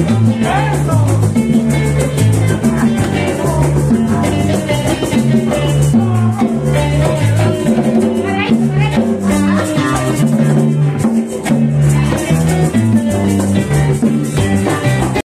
Eso.